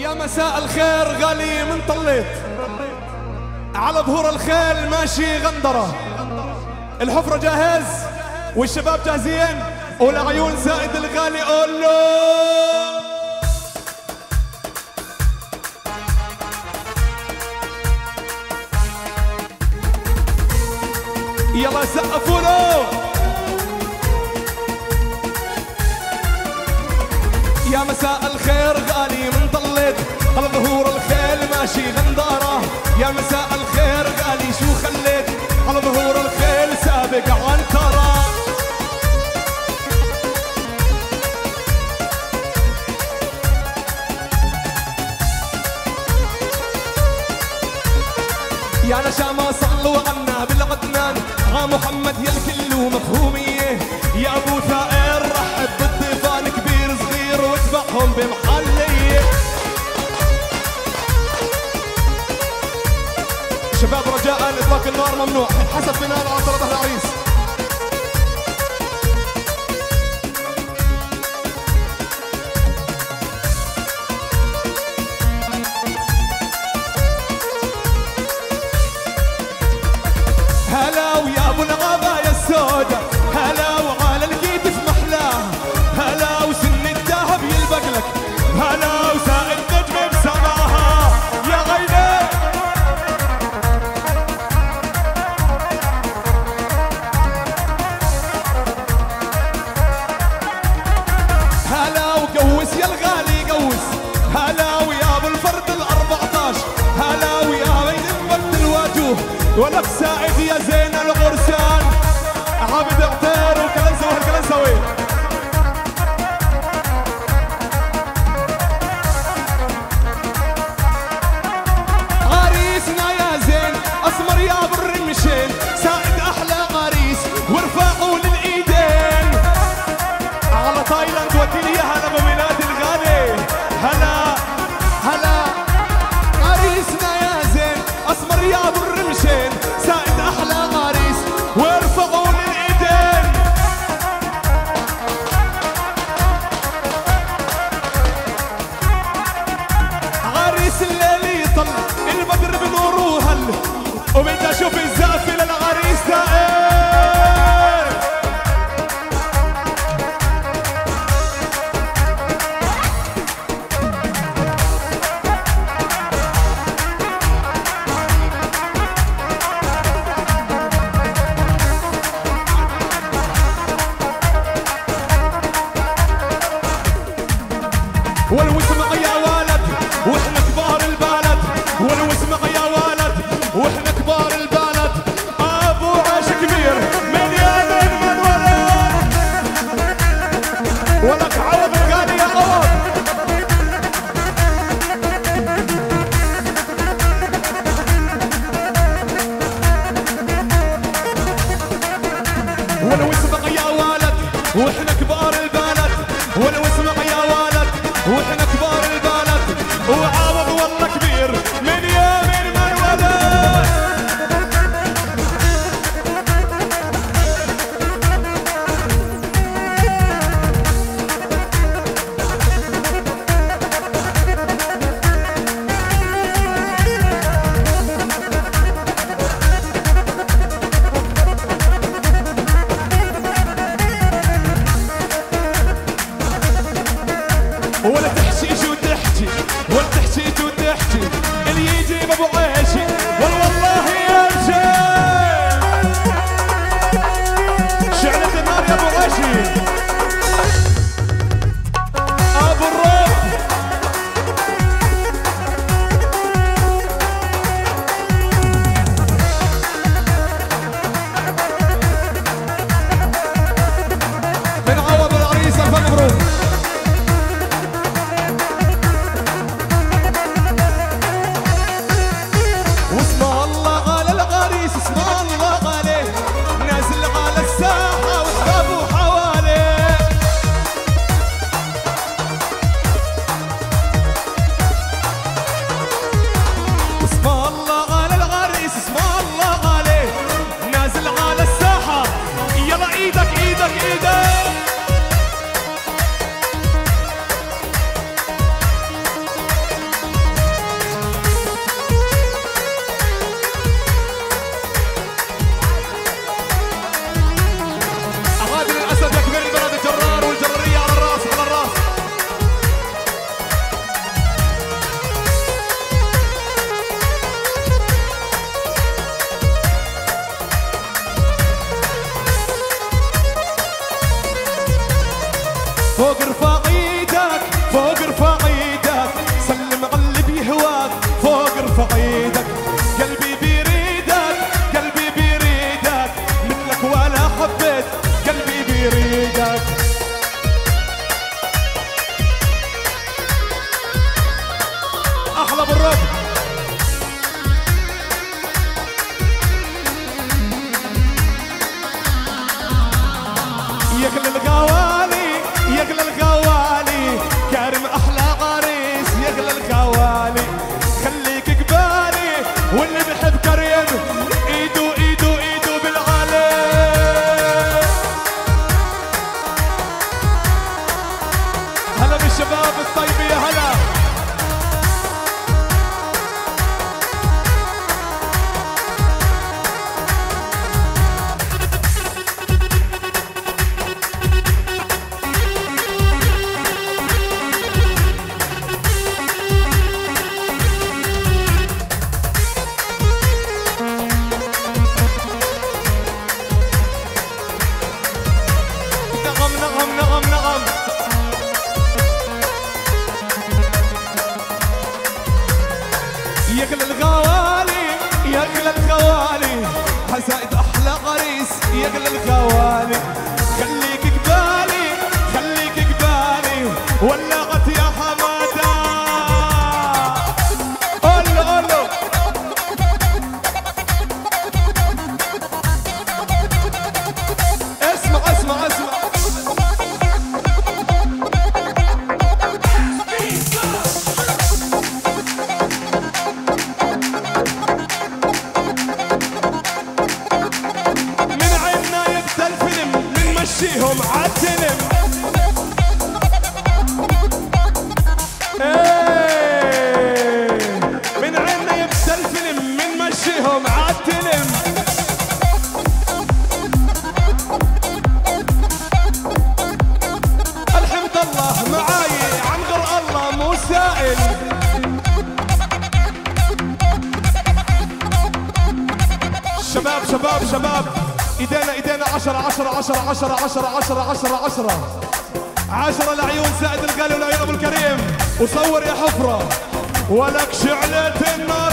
يا مساء الخير غالي من طليت. على ظهور الخيل ماشي غندرة. الحفرة جاهز؟ والشباب جاهزين؟ والعيون زائد الغالي قولوا يلا سقفوا له! يا مساء الخير غالي من طلت على ظهور الخيل ماشي غندارة يا مساء الخير غالي شو خليت؟ على ظهور الخيل سابق عنترة يا نشامة صلوا عنا ممنوع. حسب بناء العطلات العريس ولك ساعد يا زين. Deixa eu pensar. Vamos, rock. نمشيهم عتنم عشرة. عشرة لعيون سعد القلي ولعيون أبو الكريم. وصور يا حفرة. ولك شعلة النار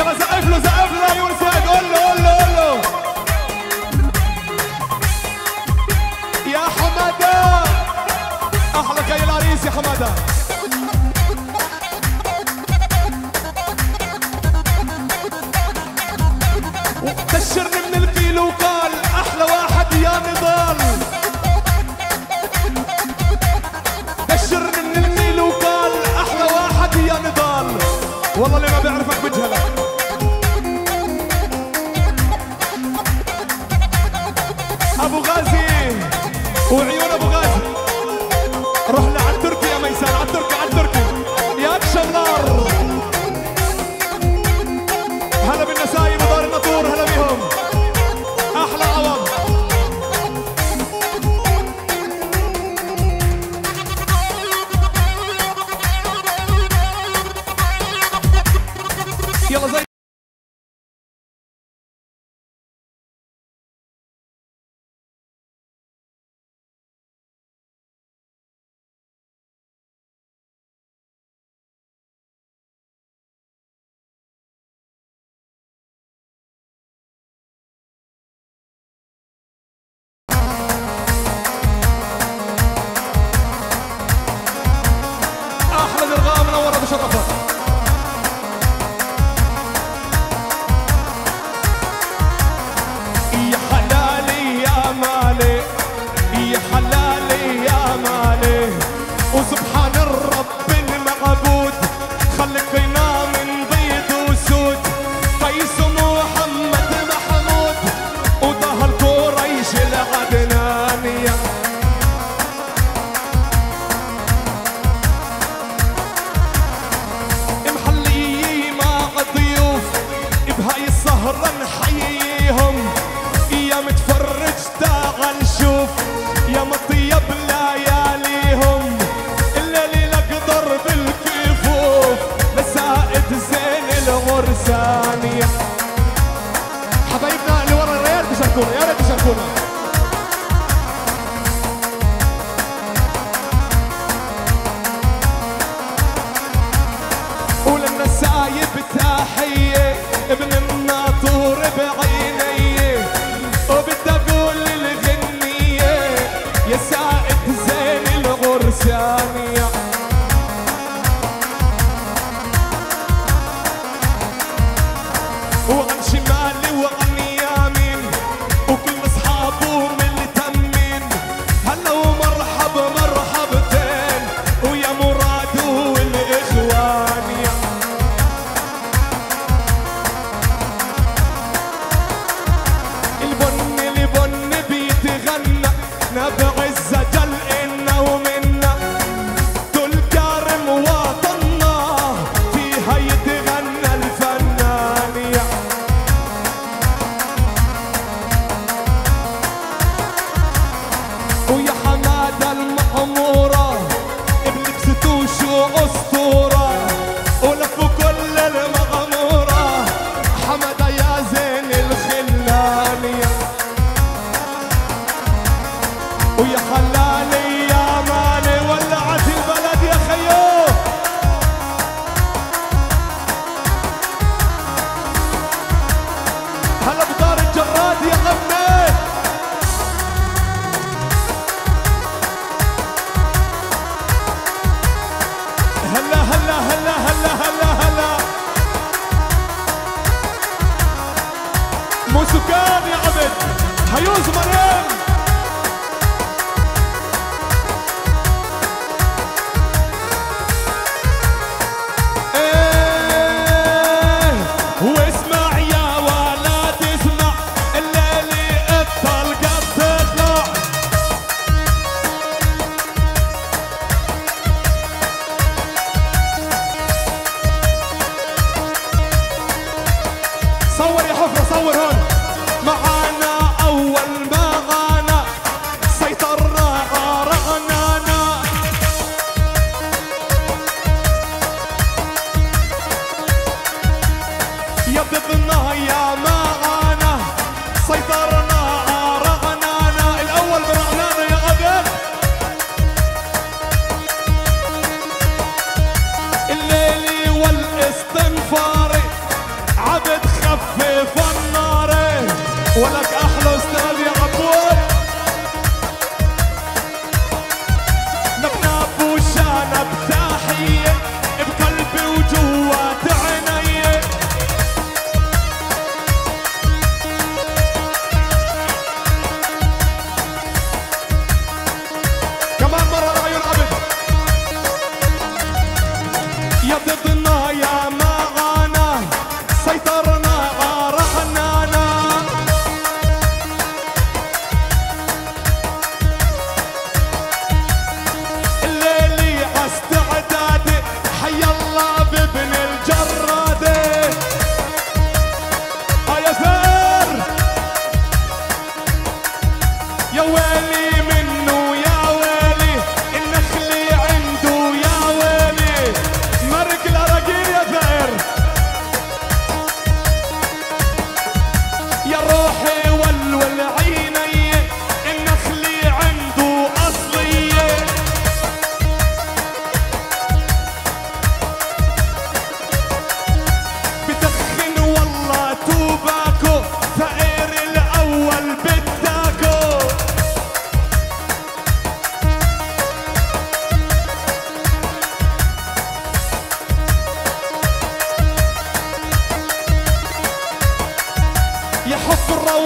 달려가서 웃음 سايب تحية ابن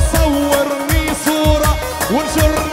حفرة وصورني صورة وانشرني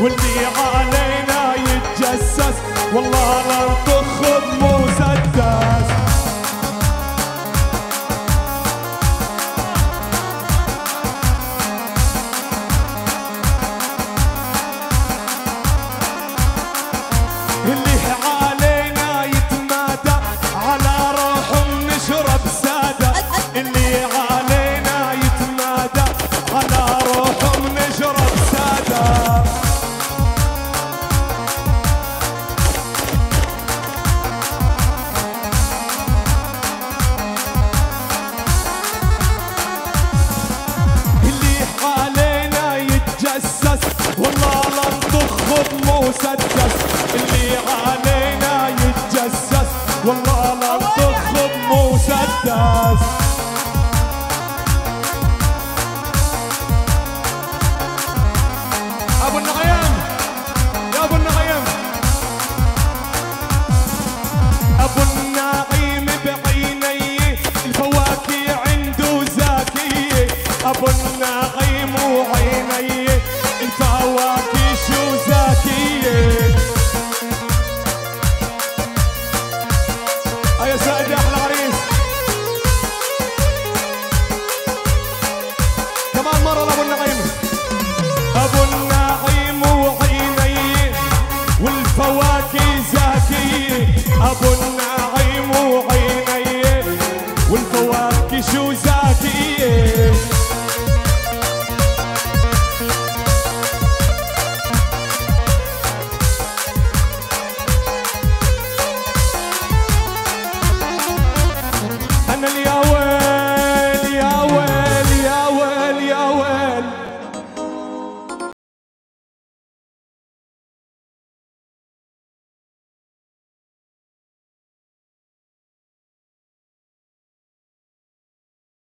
will be